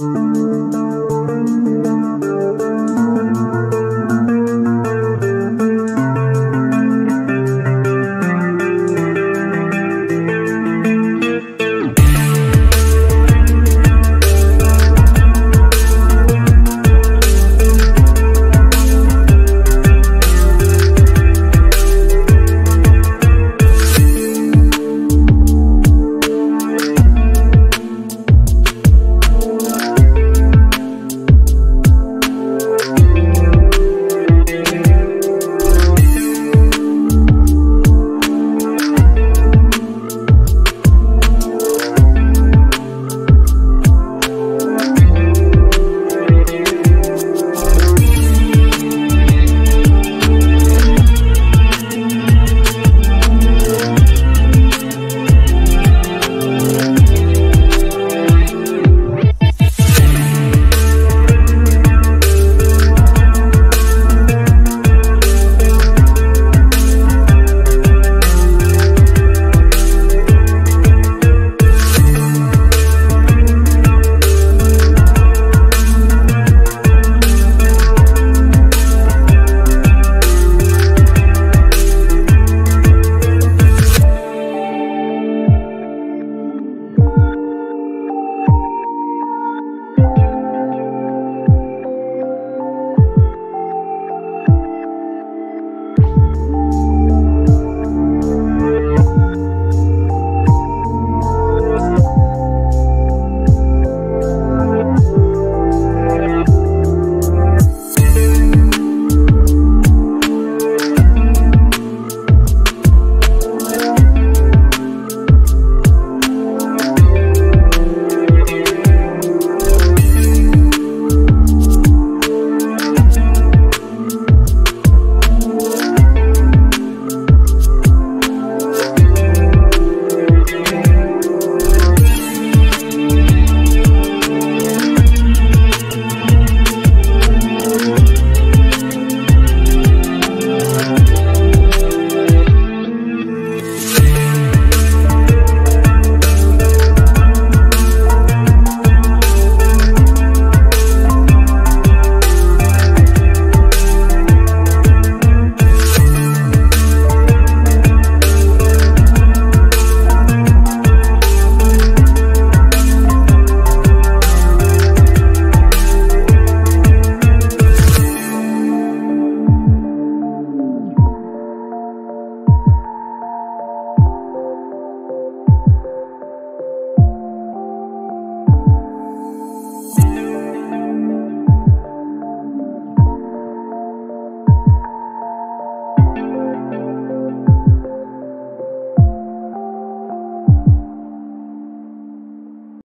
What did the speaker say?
Música